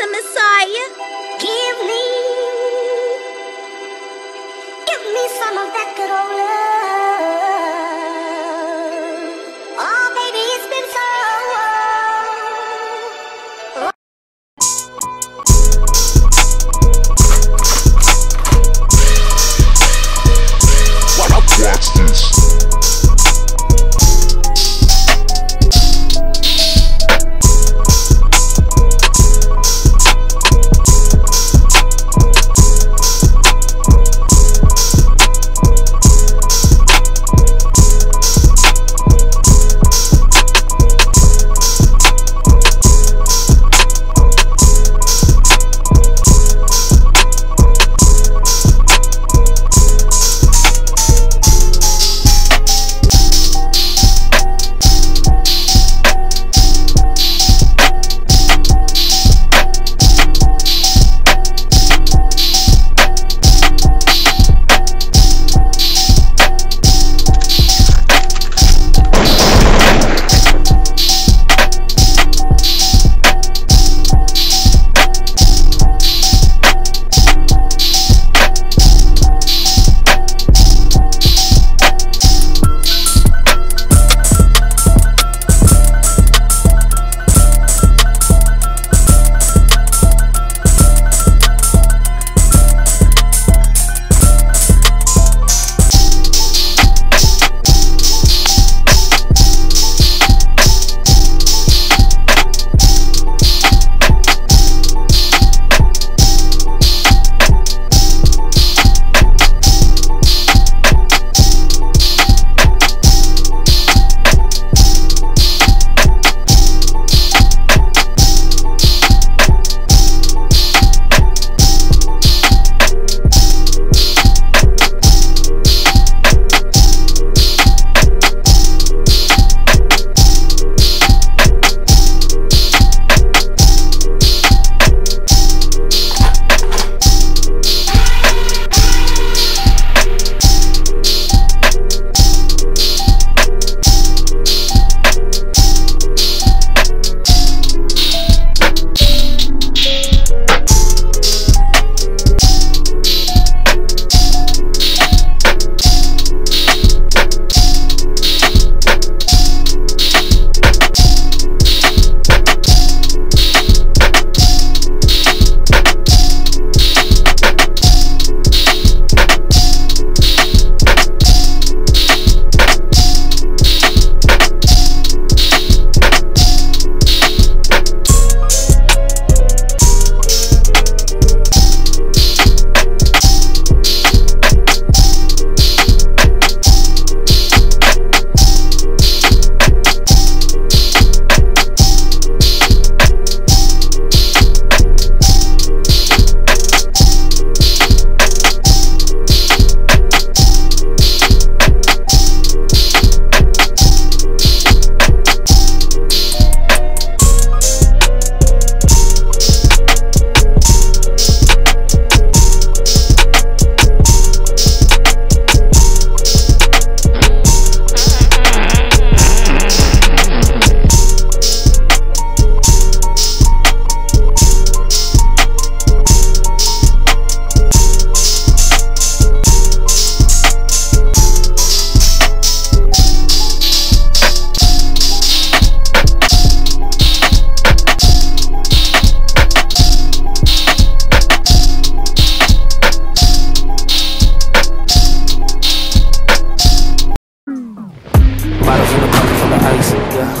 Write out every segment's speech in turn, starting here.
the Messiah. Give me, give me some of that good old love.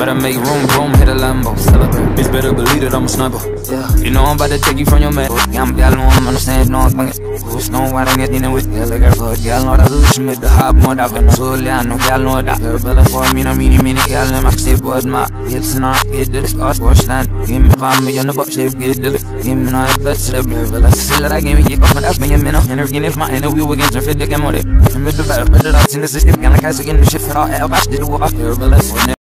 Better make room, boom, hit a Lambo. Celebrate. Bitch, better believe that I'm a sniper. Yeah. You know I'm about to take you from your man. Yeah, I'm no, I'm understand, no, I'm banging. Snow, why don't get in with yeah, like a. Gal, know the hood, she made the hot up in the soul. Yeah, no, gal, know that. Girl, bella for me, no, meanie, meanie, gal, and my stay bud, my hits not get to the scotch, wash stand. Give me five million, the buck shape, get the. Give me no, that's the girl, bella, sell it, I give me, get off my that's me, and me, no, and again, if my interview against her, fit game on it. I'm with the better, but dots in the system, gal, like I say, in the shit, for all, I'll bash, did it, walk, girl, bella, for